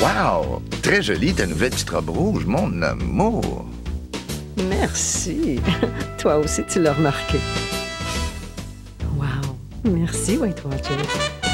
Wow! Très jolie ta nouvelle petite robe rouge, mon amour. Merci. Toi aussi, tu l'as remarqué. Wow. Merci, White Watchers.